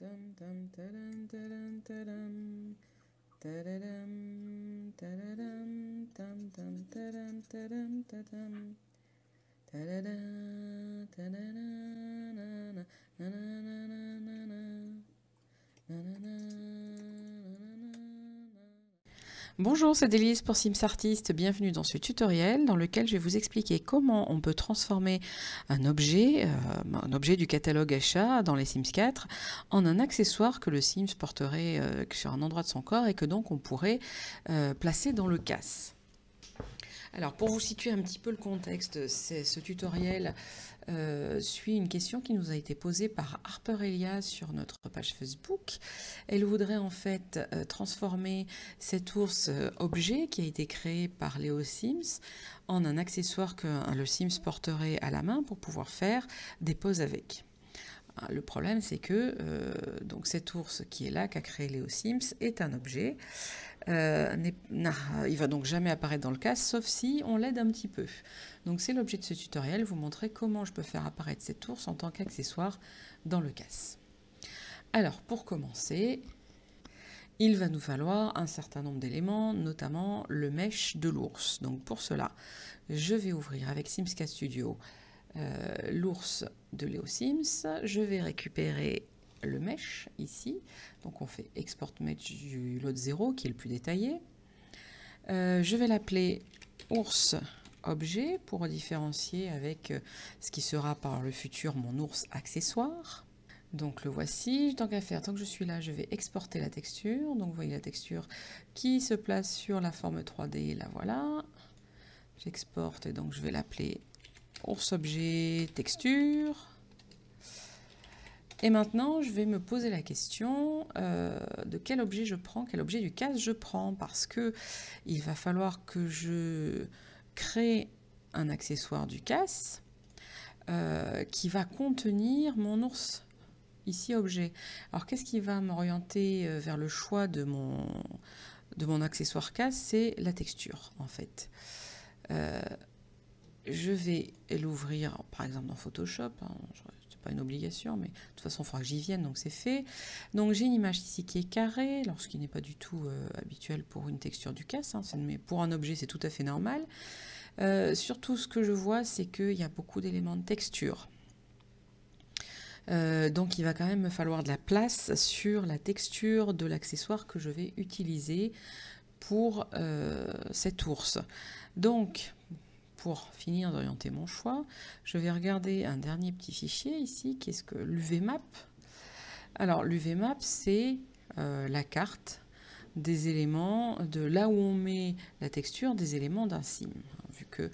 tam tam tadam tadam tadam tadadam tadadam tam tam tadam tadam tadam tadada tadada na na na na na na na na na na Bonjour, c'est Délise pour Sims Artist. Bienvenue dans ce tutoriel dans lequel je vais vous expliquer comment on peut transformer un objet, euh, un objet du catalogue achat dans les Sims 4 en un accessoire que le Sims porterait euh, sur un endroit de son corps et que donc on pourrait euh, placer dans le casse. Alors pour vous situer un petit peu le contexte, ce tutoriel euh, suit une question qui nous a été posée par Harper Elia sur notre page Facebook. Elle voudrait en fait euh, transformer cet ours euh, objet qui a été créé par Léo Sims en un accessoire que le Sims porterait à la main pour pouvoir faire des poses avec. Ah, le problème, c'est que donc cet ours qui est là, qu'a créé Léo Sims, est un objet. Euh, il va donc jamais apparaître dans le cas, sauf si on l'aide un petit peu. Donc c'est l'objet de ce tutoriel, vous montrer comment je peux faire apparaître cette ours en tant qu'accessoire dans le casse. Alors pour commencer, il va nous falloir un certain nombre d'éléments, notamment le mesh de l'ours. Donc pour cela, je vais ouvrir avec Sims Studio euh, l'ours de Léo Sims. Je vais récupérer le mesh ici. Donc on fait export mesh du lot 0 qui est le plus détaillé. Euh, je vais l'appeler ours objet pour différencier avec euh, ce qui sera par le futur mon ours accessoire. Donc le voici, tant qu'à faire, tant que je suis là, je vais exporter la texture. Donc vous voyez la texture qui se place sur la forme 3D, la voilà. J'exporte et donc je vais l'appeler ours objet texture. Et maintenant, je vais me poser la question euh, de quel objet je prends, quel objet du casse je prends, parce que il va falloir que je crée un accessoire du casse euh, qui va contenir mon ours ici objet. Alors qu'est-ce qui va m'orienter euh, vers le choix de mon, de mon accessoire casse? C'est la texture en fait. je vais l'ouvrir par exemple dans Photoshop. Hein, pas une obligation, mais de toute façon, il faudra que j'y vienne, donc c'est fait. Donc j'ai une image ici qui est carrée, alors ce qui n'est pas du tout euh, habituel pour une texture du casse, hein, mais pour un objet, c'est tout à fait normal. Euh, surtout, ce que je vois, c'est qu'il y a beaucoup d'éléments de texture. Euh, donc il va quand même me falloir de la place sur la texture de l'accessoire que je vais utiliser pour cet ours. Donc pour finir d'orienter mon choix, je vais regarder un dernier petit fichier ici, qui est ce que l'UVMap. Alors l'UVMap, c'est euh, la carte des éléments, de là où on met la texture des éléments d'un sim. Vu que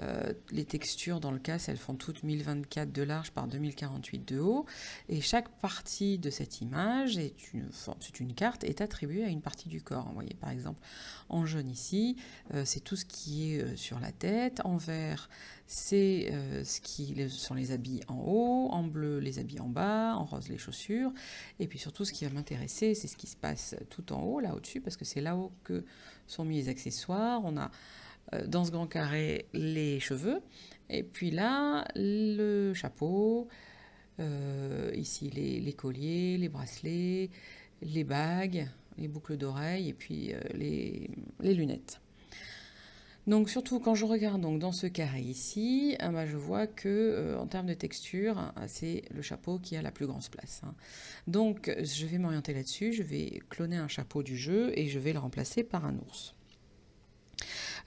euh, les textures, dans le cas, elles font toutes 1024 de large par 2048 de haut. Et chaque partie de cette image, est une, c'est une carte, est attribuée à une partie du corps. Vous voyez, par exemple, en jaune ici, euh, c'est tout ce qui est euh, sur la tête. En vert, c'est ce qui sont les habits en haut. En bleu, les habits en bas. En rose, les chaussures. Et puis surtout, ce qui va m'intéresser, c'est ce qui se passe tout en haut, là au-dessus, parce que c'est là-haut que sont mis les accessoires. On a dans ce grand carré les cheveux, et puis là le chapeau, euh, ici les, colliers, les bracelets, les bagues, les boucles d'oreilles et puis euh, les, lunettes. Donc surtout quand je regarde donc dans ce carré ici, ah bah, je vois que en termes de texture, hein, c'est le chapeau qui a la plus grande place. Hein. Donc je vais m'orienter là-dessus, je vais cloner un chapeau du jeu et je vais le remplacer par un ours.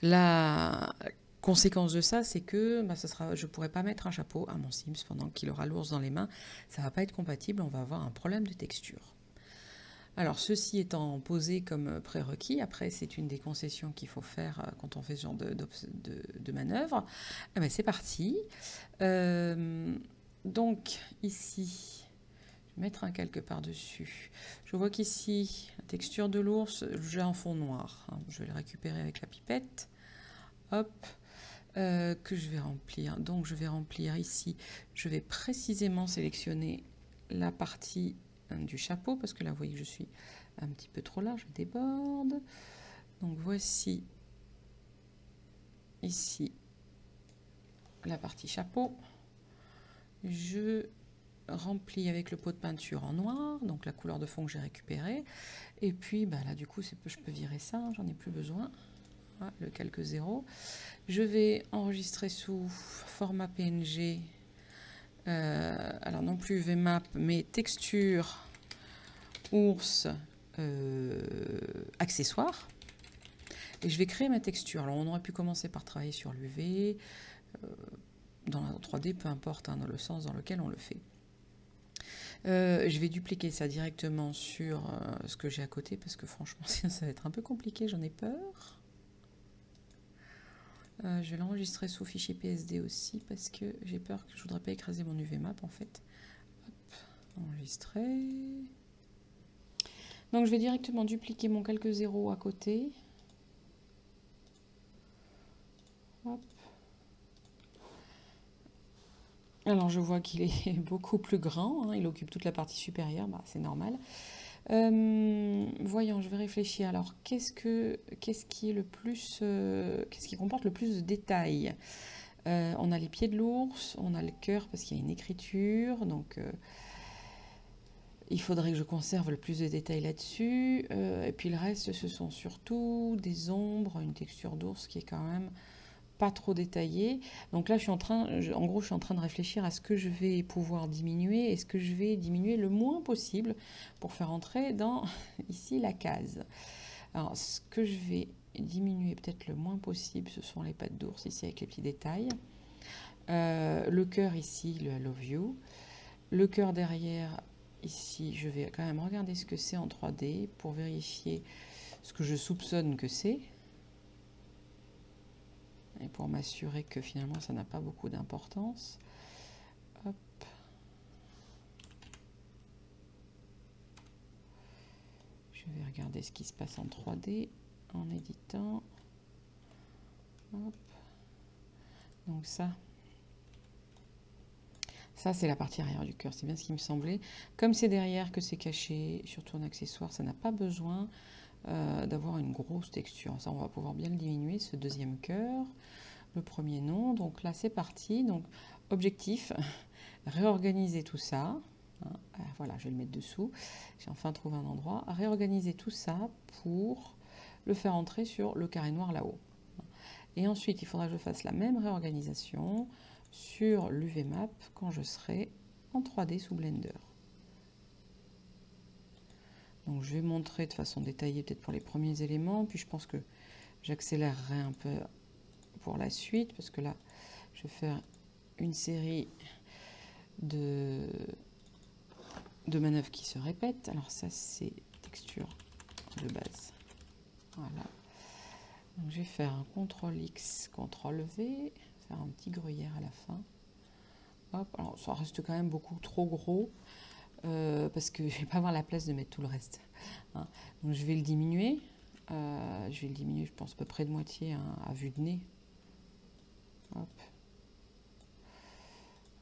La conséquence de ça, c'est que bah, je ne pourrai pas mettre un chapeau à mon Sims pendant qu'il aura l'ours dans les mains. Ça ne va pas être compatible, on va avoir un problème de texture. Alors, ceci étant posé comme prérequis, après, c'est une des concessions qu'il faut faire euh, quand on fait ce genre de, manœuvre. Eh ben, c'est parti. Euh, donc, ici, je vais mettre un quelque par-dessus. Je vois qu'ici, la texture de l'ours, j'ai un fond noir. Hein. Je vais le récupérer avec la pipette. Euh, que je vais remplir. Donc, je vais remplir ici. Je vais précisément sélectionner la partie hein, du chapeau parce que là, vous voyez que je suis un petit peu trop large. Je déborde. Donc, voici ici la partie chapeau. Je remplis avec le pot de peinture en noir, donc la couleur de fond que j'ai récupérée. Et puis bah là, du coup, je peux virer ça, hein, j'en ai plus besoin. Le calque 0. Je vais enregistrer sous format PNG. Euh, alors non plus VMAP, mais texture ours euh, accessoire. Et je vais créer ma texture. Alors on aurait pu commencer par travailler sur l'UV, euh, dans la 3D, peu importe, hein, dans le sens dans lequel on le fait. Euh, je vais dupliquer ça directement sur ce que j'ai à côté parce que franchement ça va être un peu compliqué, j'en ai peur. Je vais l'enregistrer sous fichier PSD aussi parce que j'ai peur que je voudrais pas écraser mon UVMap en fait. Enregistrer. Donc je vais directement dupliquer mon calque 0 à côté. Alors je vois qu'il est beaucoup plus grand, hein. il occupe toute la partie supérieure, bah, c'est normal. Euh, voyons, je vais réfléchir. Alors, qu'est-ce que qu'est-ce qui est le plus, euh, qu'est-ce qui comporte le plus de détails euh, On a les pieds de l'ours, on a le cœur parce qu'il y a une écriture, donc il faudrait que je conserve le plus de détails là-dessus. et puis le reste, ce sont surtout des ombres, une texture d'ours qui est quand même pas trop détaillé. Donc là, je suis en train, en gros, je suis en train de réfléchir à ce que je vais pouvoir diminuer et ce que je vais diminuer le moins possible pour faire entrer dans ici la case. Alors, ce que je vais diminuer peut-être le moins possible, ce sont les pattes d'ours ici avec les petits détails. Euh, le cœur ici, le love you. Le cœur derrière ici, je vais quand même regarder ce que c'est en 3D pour vérifier ce que je soupçonne que c'est pour m'assurer que finalement ça n'a pas beaucoup d'importance. Je vais regarder ce qui se passe en 3D en éditant. Donc ça, ça c'est la partie arrière du cœur, c'est bien ce qui me semblait. Comme c'est derrière que c'est caché, surtout en accessoire, ça n'a pas besoin euh, d'avoir une grosse texture. Ça, on va pouvoir bien le diminuer, ce deuxième cœur. Le premier nom, donc là c'est parti. Donc objectif, réorganiser tout ça. Hein, euh, voilà, je vais le mettre dessous. J'ai enfin trouvé un endroit. Réorganiser tout ça pour le faire entrer sur le carré noir là-haut. Et ensuite, il faudra que je fasse la même réorganisation sur l'UVMap quand je serai en 3D sous Blender. Donc je vais montrer de façon détaillée peut-être pour les premiers éléments, puis je pense que j'accélérerai un peu pour la suite, parce que là, je vais faire une série de, de manœuvres qui se répètent. Alors ça, c'est texture de base. Voilà. Donc je vais faire un CTRL X, CTRL V, faire un petit gruyère à la fin. Hop, alors ça reste quand même beaucoup trop gros. Euh, parce que je vais pas avoir la place de mettre tout le reste. Hein. Donc je vais le diminuer. Euh, je vais le diminuer, je pense, à peu près de moitié hein, à vue de nez. Hop.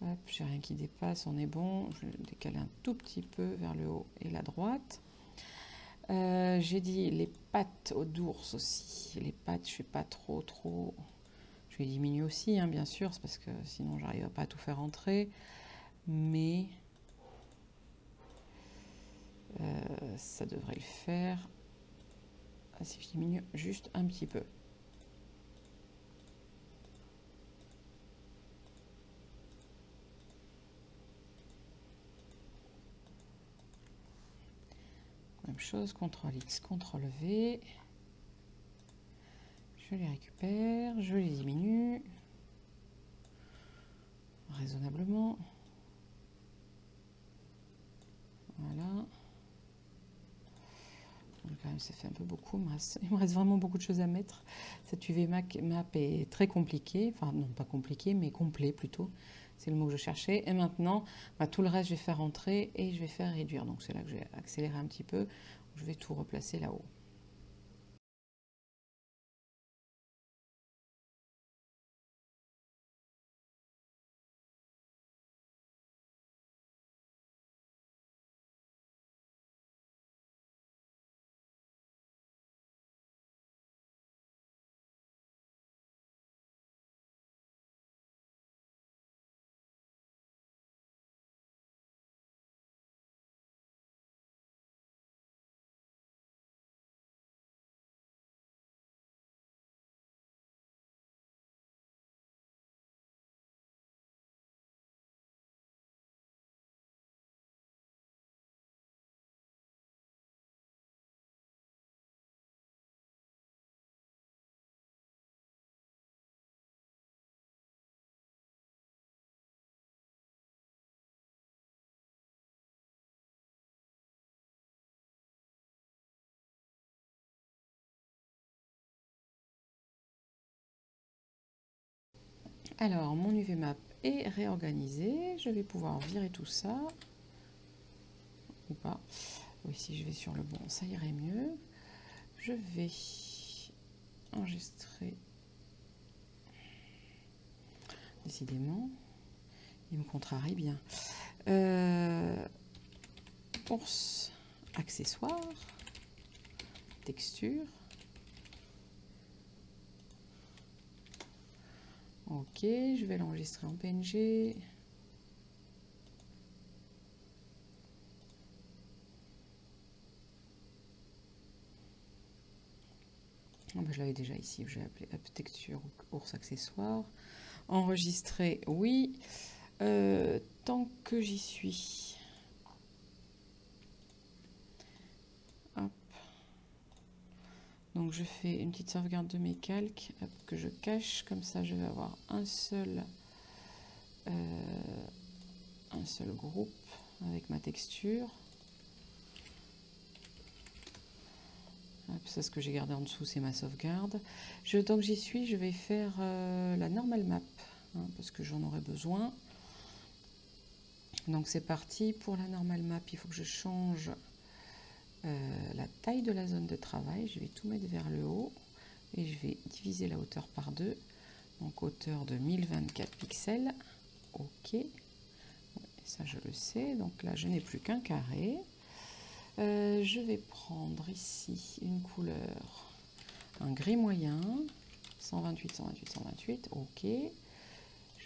Hop, j'ai rien qui dépasse, on est bon. Je vais le décaler un tout petit peu vers le haut et la droite. Euh, j'ai dit les pattes d'ours aussi. Les pattes, je ne pas trop, trop. Je vais diminuer aussi, hein, bien sûr, parce que sinon j'arrive pas à tout faire entrer. Mais euh, ça devrait le faire. Ah, si je diminue juste un petit peu. Même chose, CTRL X, CTRL V. Je les récupère, je les diminue raisonnablement. Voilà ça fait un peu beaucoup. Il me, reste, vraiment beaucoup de choses à mettre. Cette UV map est très compliquée. Enfin, non, pas compliqué, mais complet plutôt. C'est le mot que je cherchais. Et maintenant, bah, tout le reste, je vais faire entrer et je vais faire réduire. Donc, c'est là que je vais accélérer un petit peu. Je vais tout replacer là-haut. Alors, mon UV map est réorganisé. Je vais pouvoir virer tout ça. Ou pas. Oui, si je vais sur le bon, ça irait mieux. Je vais enregistrer. Décidément, il me contrarie bien. Euh, accessoires, texture. Ok, je vais l'enregistrer en PNG. Ah bah, je l'avais déjà ici, je vais appeler texture ours accessoire. Enregistrer, oui. Euh, tant que j'y suis. Donc je fais une petite sauvegarde de mes calques que je cache. Comme ça, je vais avoir un seul, euh, un seul groupe avec ma texture. ça, ce que j'ai gardé en dessous, c'est ma sauvegarde. Je, que j'y suis, je vais faire euh, la normal map hein, parce que j'en aurai besoin. Donc c'est parti pour la normal map. Il faut que je change euh, la taille de la zone de travail. Je vais tout mettre vers le haut et je vais diviser la hauteur par deux. Donc hauteur de 1024 pixels. Ok. ça je le sais. Donc là je n'ai plus qu'un carré. Euh, je vais prendre ici une couleur, un gris moyen. 128, 128, 128. Ok.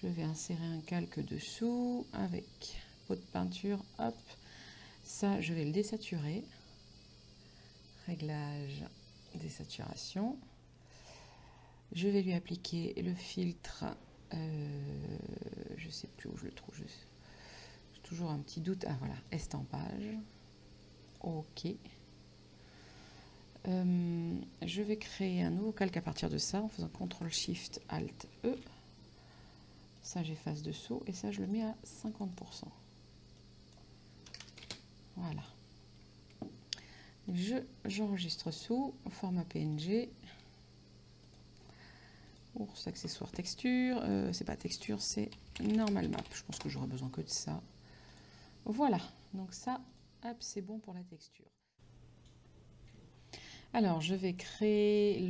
Je vais insérer un calque dessous avec pot de peinture. Hop. Ça, je vais le désaturer réglage des saturations. Je vais lui appliquer le filtre, euh, je sais plus où je le trouve, j'ai toujours un petit doute. Ah voilà, estampage. Ok. Euh, je vais créer un nouveau calque à partir de ça en faisant CTRL SHIFT ALT E. Ça j'efface dessous et ça je le mets à 50%. Voilà j'enregistre sous format PNG ours accessoire texture. Euh, c'est pas texture c'est normal map. Je pense que j'aurai besoin que de ça. Voilà. Donc ça c'est bon pour la texture. Alors je vais créer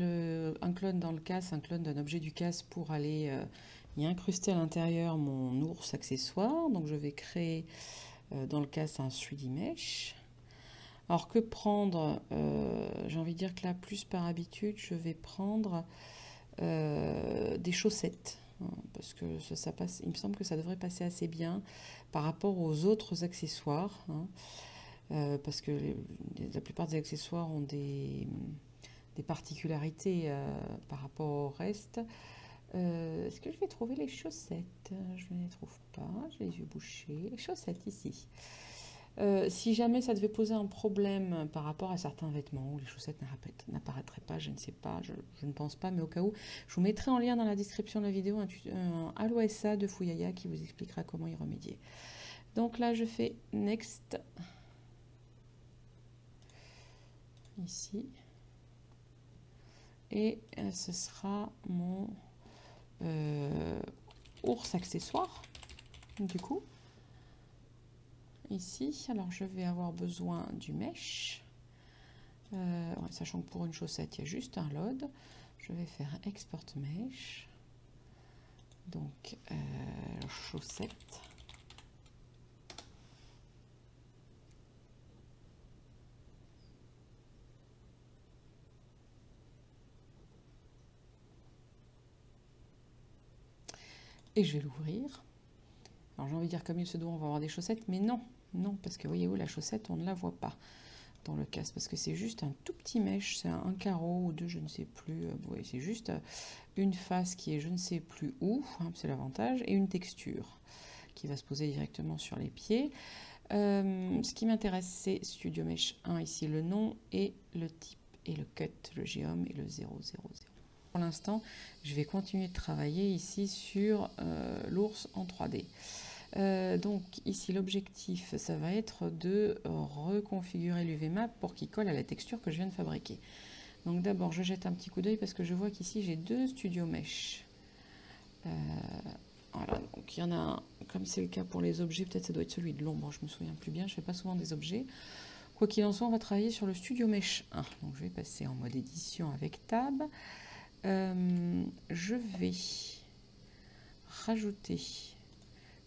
un clone dans le casse un clone d'un objet du casse pour aller euh, y incruster à l'intérieur mon ours accessoire. Donc je vais créer euh, dans le casse un 3D mesh alors que prendre euh, J'ai envie de dire que là, plus par habitude, je vais prendre euh, des chaussettes. Hein, parce que ça, passe, il me semble que ça devrait passer assez bien par rapport aux autres accessoires. Hein. Euh, parce que la plupart des accessoires ont des, des particularités par rapport au reste. Est-ce que je vais trouver les chaussettes? Je ne les trouve pas, j'ai les yeux bouchés. Les chaussettes ici. Euh, si jamais ça devait poser un problème par rapport à certains vêtements où les chaussettes n'apparaîtraient pas, je ne sais pas, je, ne pense pas, mais au cas où, je vous mettrai en lien dans la description de la vidéo un, un de Fouyaya qui vous expliquera comment y remédier. Donc là, je fais Next. Ici. Et euh, ce sera mon euh, ours accessoire, du coup Alors je vais avoir besoin du mesh. Euh, sachant que pour une chaussette, il y a juste un load. Je vais faire export mesh. Donc euh, chaussette. Et je vais l'ouvrir. Alors j'ai envie de dire comme il se doit, on va avoir des chaussettes, mais non, non, parce que voyez-vous, la chaussette, on ne la voit pas dans le casse, parce que c'est juste un tout petit mèche, c'est un, carreau ou deux, je ne sais plus, euh, c'est juste euh, une face qui est je ne sais plus où, hein, c'est l'avantage, et une texture qui va se poser directement sur les pieds. Euh, ce qui m'intéresse, c'est Studio Mesh 1, ici le nom, et le type, et le cut, le géome, et le 000. Pour l'instant, je vais continuer de travailler ici sur l'ours en 3D. Euh, donc ici l'objectif ça va être de reconfigurer l'UVMap pour qu'il colle à la texture que je viens de fabriquer. Donc d'abord je jette un petit coup d'œil parce que je vois qu'ici j'ai deux studio mesh. Euh, voilà, donc il y en a un, comme c'est le cas pour les objets, peut-être ça doit être celui de l'ombre, je me souviens plus bien, je fais pas souvent des objets. Quoi qu'il en soit, on va travailler sur le Studio Mesh 1. Donc je vais passer en mode édition avec Tab. Euh, je vais rajouter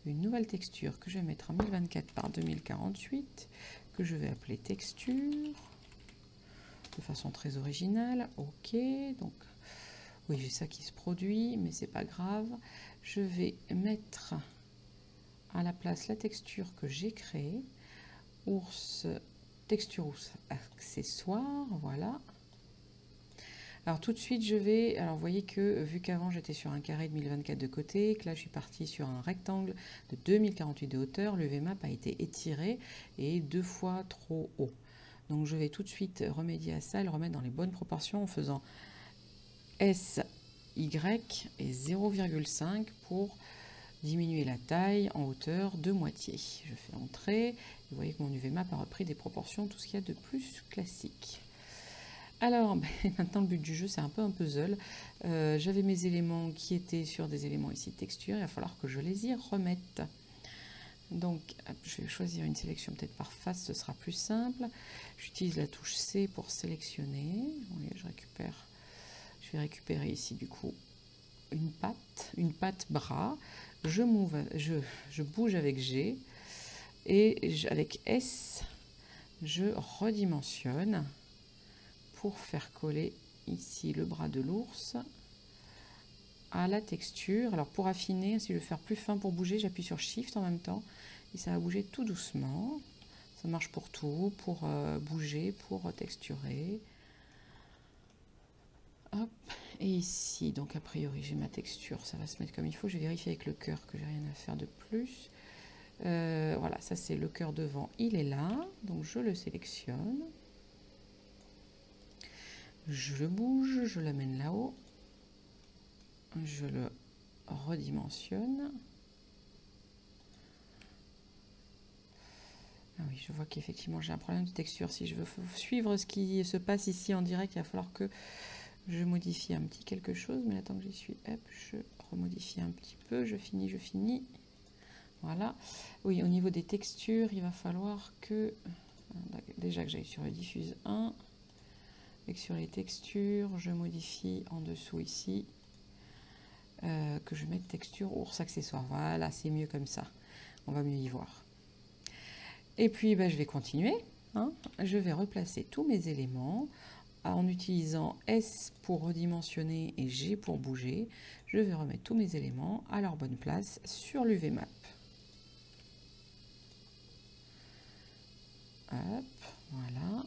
une nouvelle texture que je vais mettre en 1024 par 2048, que je vais appeler texture, de façon très originale. Ok, donc oui, j'ai ça qui se produit, mais c'est pas grave. Je vais mettre à la place la texture que j'ai créée, ours texture accessoire, voilà. Alors tout de suite je vais, alors vous voyez que vu qu'avant j'étais sur un carré de 1024 de côté, que là je suis parti sur un rectangle de 2048 de hauteur, le VMAP a été étiré et deux fois trop haut. Donc je vais tout de suite remédier à ça et le remettre dans les bonnes proportions en faisant SY et 0,5 pour diminuer la taille en hauteur de moitié. Je fais entrer, vous voyez que mon UVMAP a repris des proportions, tout ce qu'il y a de plus classique. Alors, ben, maintenant le but du jeu, c'est un peu un puzzle. Euh, j'avais mes éléments qui étaient sur des éléments ici de texture, il va falloir que je les y remette. Donc, je vais choisir une sélection peut-être par face, ce sera plus simple. J'utilise la touche C pour sélectionner. je récupère, vais récupérer ici du coup une patte, une patte bras je, bouge avec G et avec S, je redimensionne pour faire coller ici le bras de l'ours à la texture. Alors pour affiner, si je veux faire plus fin pour bouger, j'appuie sur Shift en même temps et ça va bouger tout doucement. Ça marche pour tout, pour euh, bouger, pour texturer. Et ici, donc a priori, j'ai ma texture, ça va se mettre comme il faut. Je vais vérifier avec le cœur que j'ai rien à faire de plus. Euh, voilà, ça c'est le cœur devant, il est là. Donc je le sélectionne. Je le bouge, je l'amène là-haut. Je le redimensionne. Ah oui, je vois qu'effectivement j'ai un problème de texture. Si je veux suivre ce qui se passe ici en direct, il va falloir que je modifie un petit quelque chose, mais attends que j'y suis, hop, je remodifie un petit peu, je finis, je finis. Voilà. Oui, au niveau des textures, il va falloir que, déjà que j'aille sur le diffuse 1, sur les textures, je modifie en dessous ici, euh, que je mette texture ours accessoire. Voilà, c'est mieux comme ça. On va mieux y voir. Et puis, ben, je vais continuer. Hein. Je vais replacer tous mes éléments en utilisant S pour redimensionner et G pour bouger, je vais remettre tous mes éléments à leur bonne place sur l'UVMAP. Hop, voilà.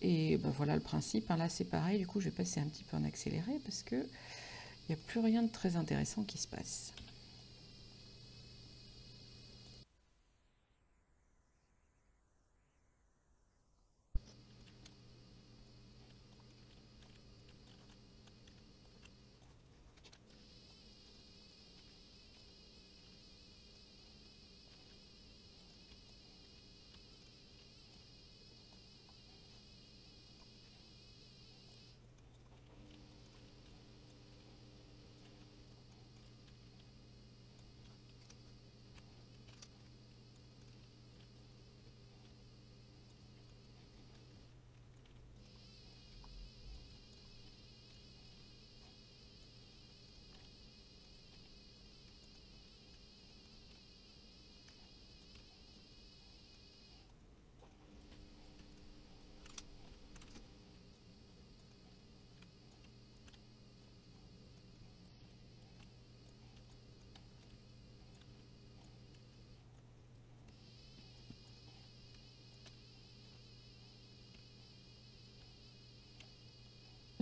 Et ben voilà le principe. Hein. Là, c'est pareil. Du coup, je vais passer un petit peu en accéléré parce que il n'y a plus rien de très intéressant qui se passe.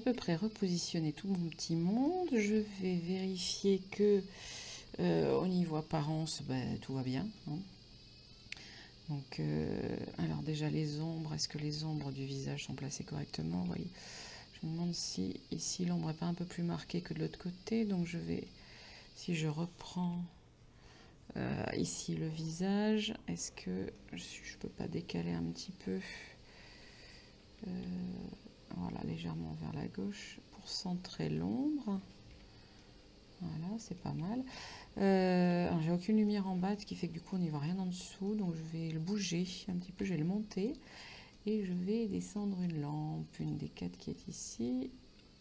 Peu près repositionner tout mon petit monde. Je vais vérifier que euh, au niveau apparence, ben, tout va bien. Hein. Donc, euh, alors déjà les ombres, est-ce que les ombres du visage sont placées correctement? Oui. Je me demande si ici l'ombre n'est pas un peu plus marquée que de l'autre côté. Donc je vais, si je reprends euh, ici le visage, est-ce que je peux pas décaler un petit peu? Voilà, légèrement vers la gauche pour centrer l'ombre. Voilà, c'est pas mal. Euh, j'ai aucune lumière en bas, ce qui fait que du coup on n'y voit rien en dessous. Donc je vais le bouger un petit peu, je vais le monter. Et je vais descendre une lampe, une des quatre qui est ici.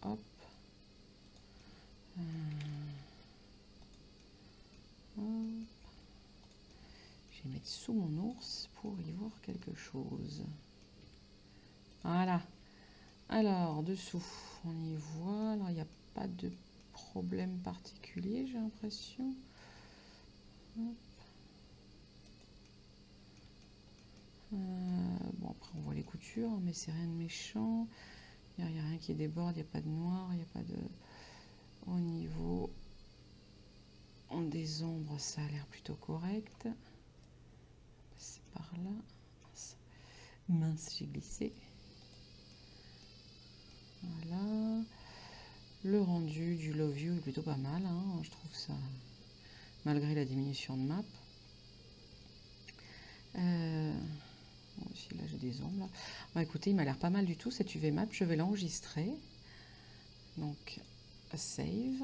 Hop. Euh, je vais mettre sous mon ours pour y voir quelque chose. Voilà. Alors, dessous, on y voit. Alors, il n'y a pas de problème particulier, j'ai l'impression. Euh, bon, après, on voit les coutures, mais c'est rien de méchant. Il n'y a, rien qui déborde, il n'y a pas de noir, il n'y a pas de... Au niveau des ombres, ça a l'air plutôt correct. C'est par là. Mince, j'ai glissé. Voilà. Le rendu du Love You est plutôt pas mal. Hein. Je trouve ça, malgré la diminution de map. Euh, là j'ai des ombres. Là. écoutez, il m'a l'air pas mal du tout cette UV map. Je vais l'enregistrer. Donc, save.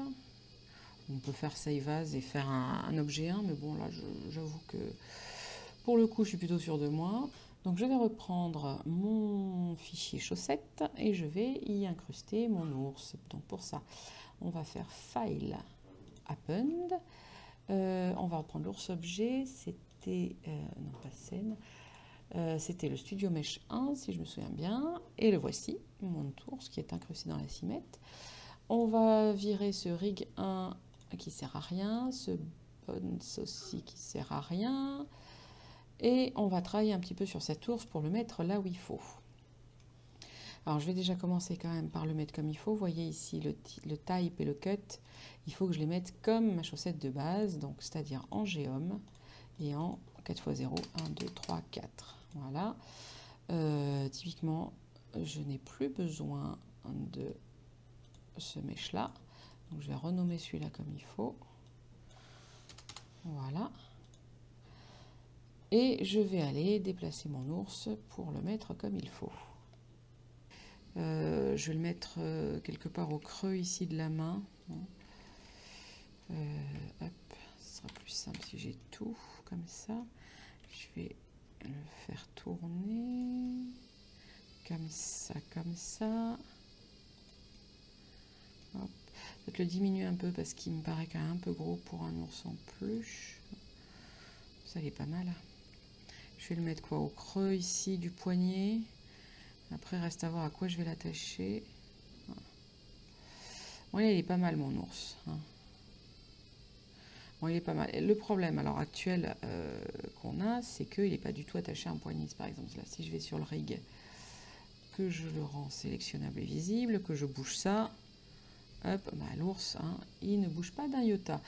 On peut faire save as et faire un, objet 1, mais bon là j'avoue que pour le coup je suis plutôt sûre de moi. Donc je vais reprendre mon fichier chaussettes et je vais y incruster mon ours. Donc pour ça, on va faire File, Append. Euh, on va reprendre l'ours objet, c'était, euh, non pas scène, euh, c'était le Studio Mesh 1 si je me souviens bien. Et le voici, mon ours qui est incrusté dans la cimette. On va virer ce rig 1 qui sert à rien, ce bonne aussi qui sert à rien. Et on va travailler un petit peu sur cet ours pour le mettre là où il faut. Alors je vais déjà commencer quand même par le mettre comme il faut. Vous voyez ici le, type et le cut. Il faut que je les mette comme ma chaussette de base, donc c'est-à-dire en géome et en 4x0, 1, 2, 3, 4. Voilà. Euh, typiquement, je n'ai plus besoin de ce mèche là. Donc je vais renommer celui-là comme il faut. Voilà. Et je vais aller déplacer mon ours pour le mettre comme il faut. Euh, je vais le mettre euh, quelque part au creux ici de la main. Euh, ce sera plus simple si j'ai tout comme ça. Je vais le faire tourner comme ça, comme ça. Hop. Je vais le diminuer un peu parce qu'il me paraît quand même un peu gros pour un ours en peluche. Ça, il est pas mal. Je vais le mettre quoi Au creux ici du poignet. Après, reste à voir à quoi je vais l'attacher. Bon, il est pas mal mon ours. Hein. Bon, il est pas mal. Le problème à l'heure actuelle euh, qu'on a, c'est qu'il n'est pas du tout attaché à un poignet. Par exemple, là, si je vais sur le rig, que je le rends sélectionnable et visible, que je bouge ça, hop, bah, l'ours, hein, il ne bouge pas d'un iota.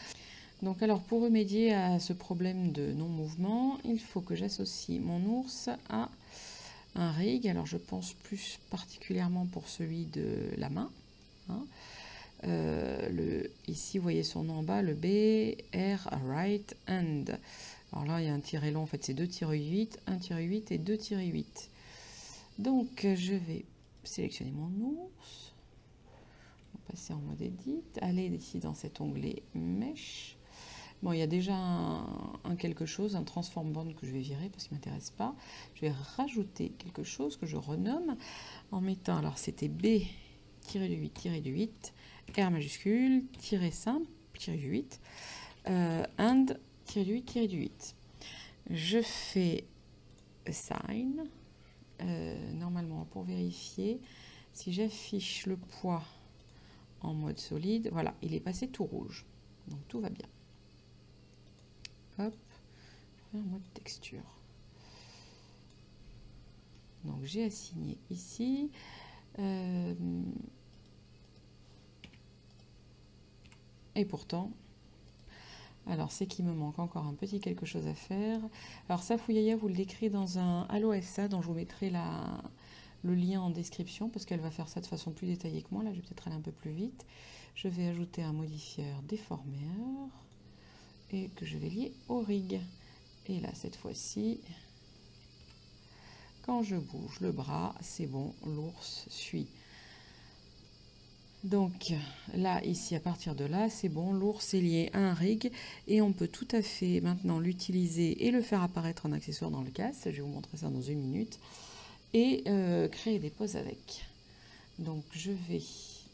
Donc alors pour remédier à ce problème de non-mouvement, il faut que j'associe mon ours à un rig. Alors je pense plus particulièrement pour celui de la main. Hein. Euh, ici, vous voyez son nom en bas, le B, R, right hand. Alors là, il y a un tiré long, en fait c'est 2-8, 1-8 et 2-8. Donc je vais sélectionner mon ours. Passer en mode edit. Aller ici dans cet onglet Mesh. Bon, il y a déjà un, quelque chose, un transform band que je vais virer parce qu'il ne m'intéresse pas. Je vais rajouter quelque chose que je renomme en mettant, alors c'était B, tiré du 8, tiré du 8, R majuscule, tiré simple, tiré du 8, euh, and, tiré du 8, tiré du 8. Je fais assign, euh, normalement pour vérifier, si j'affiche le poids en mode solide, voilà, il est passé tout rouge. Donc tout va bien. Hop, en mode texture. Donc j'ai assigné ici. Euh, et pourtant, alors c'est qu'il me manque encore un petit quelque chose à faire. Alors ça, Fouyaya vous l'écrit dans un Allo SA dont je vous mettrai la, le lien en description parce qu'elle va faire ça de façon plus détaillée que moi. Là, je vais peut-être aller un peu plus vite. Je vais ajouter un modifieur déformeur et que je vais lier au rig. Et là, cette fois-ci, Quand je bouge le bras, c'est bon, l'ours suit. Donc là, ici, à partir de là, c'est bon, l'ours est lié à un rig et on peut tout à fait maintenant l'utiliser et le faire apparaître en accessoire dans le casque. Je vais vous montrer ça dans une minute. Et euh, créer des poses avec. Donc je vais,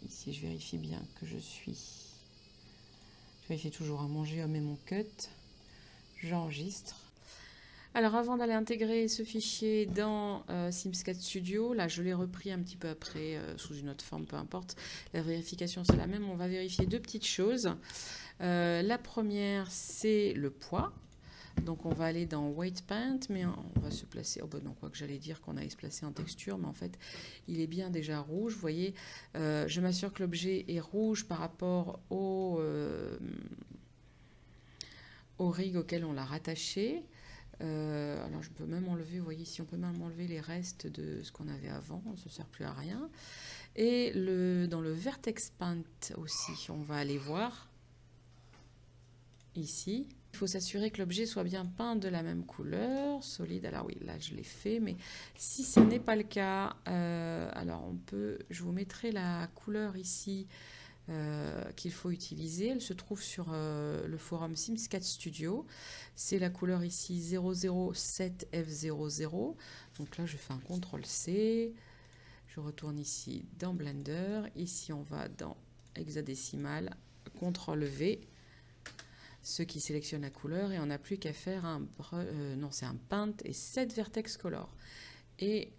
ici je vérifie bien que je suis, je vérifie toujours à manger homme et mon cut. J'enregistre. Alors avant d'aller intégrer ce fichier dans euh, Sims 4 Studio, là je l'ai repris un petit peu après euh, sous une autre forme, peu importe. La vérification c'est la même. On va vérifier deux petites choses. Euh, la première c'est le poids. Donc on va aller dans Weight Paint, mais on va se placer, oh ben non, quoi que j'allais dire qu'on allait se placer en texture, mais en fait il est bien déjà rouge. Vous voyez, je m'assure que l'objet est rouge par rapport au, au rig auquel on l'a rattaché. Euh, alors je peux même enlever, vous voyez ici, on peut même enlever les restes de ce qu'on avait avant, ça ne sert plus à rien. Et le, dans le Vertex Paint aussi, on va aller voir ici. Il faut s'assurer que l'objet soit bien peint de la même couleur, solide. Alors oui, là je l'ai fait, mais si ce n'est pas le cas, euh, alors on peut, je vous mettrai la couleur ici euh, qu'il faut utiliser. Elle se trouve sur euh, le forum Sims 4 Studio. C'est la couleur ici 007F00. Donc là, je fais un CTRL C. Je retourne ici dans Blender. Ici, on va dans hexadécimal, CTRL V, ce qui sélectionne la couleur. Et on n'a plus qu'à faire un... Euh, non, c'est un Paint et 7 Vertex Color. Et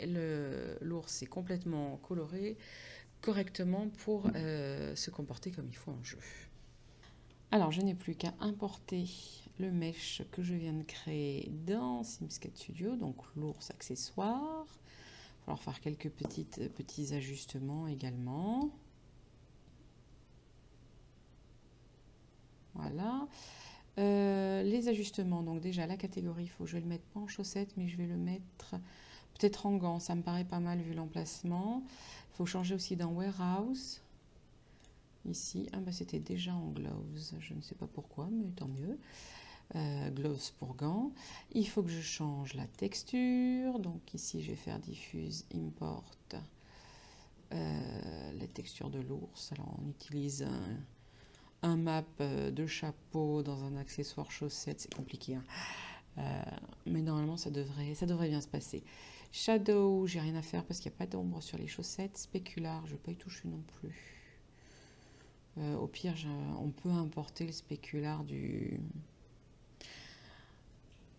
l'ours est complètement coloré correctement pour euh, se comporter comme il faut en jeu. Alors, je n'ai plus qu'à importer le mesh que je viens de créer dans Sims 4 Studio, donc l'ours accessoire. Il va falloir faire quelques petites, petits ajustements également. Voilà. Euh, les ajustements, donc déjà la catégorie, faut je le mette pas en chaussettes, mais je vais le mettre peut-être en gants, ça me paraît pas mal vu l'emplacement. Il faut changer aussi dans Warehouse. Ici, ah bah c'était déjà en Gloves, je ne sais pas pourquoi, mais tant mieux. Euh, gloves pour gants. Il faut que je change la texture. Donc ici, je vais faire diffuse, import euh, la texture de l'ours. Alors on utilise un, map euh, de chapeau dans un accessoire chaussette. C'est compliqué, hein. mais normalement ça devrait, bien se passer. Shadow, j'ai rien à faire parce qu'il n'y a pas d'ombre sur les chaussettes. Spécular, je ne vais pas y toucher non plus. Euh, au pire, on peut importer le spécular du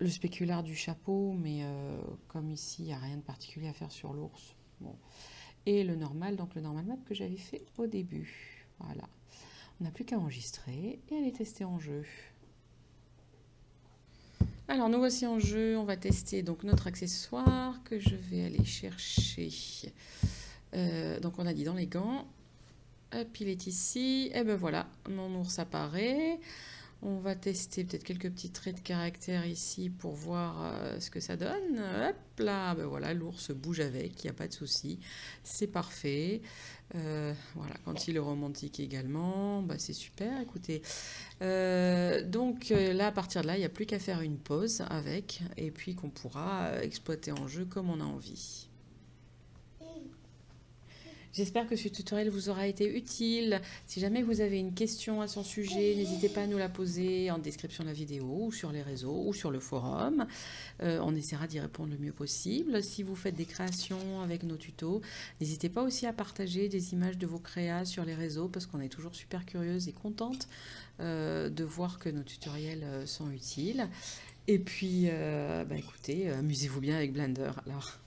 le du chapeau, mais euh, comme ici, il n'y a rien de particulier à faire sur l'ours. Et le normal, donc le normal map que j'avais fait au début. Voilà. On n'a plus qu'à enregistrer et aller tester en jeu. Alors nous voici en jeu, on va tester donc notre accessoire que je vais aller chercher. Euh, donc on a dit dans les gants. Hop, il est ici. Et ben voilà, mon ours apparaît. On va tester peut-être quelques petits traits de caractère ici pour voir euh, ce que ça donne. Hop là, ben voilà, l'ours bouge avec, il n'y a pas de souci. C'est parfait. Euh, voilà, quand il est romantique également, bah c'est super, écoutez. Euh, donc là, à partir de là, il n'y a plus qu'à faire une pause avec, et puis qu'on pourra exploiter en jeu comme on a envie. J'espère que ce tutoriel vous aura été utile. Si jamais vous avez une question à son sujet, n'hésitez pas à nous la poser en description de la vidéo ou sur les réseaux ou sur le forum. Euh, on essaiera d'y répondre le mieux possible. Si vous faites des créations avec nos tutos, n'hésitez pas aussi à partager des images de vos créas sur les réseaux parce qu'on est toujours super curieuse et contente euh, de voir que nos tutoriels euh, sont utiles. Et puis, bah, écoutez, amusez-vous bien avec Blender alors.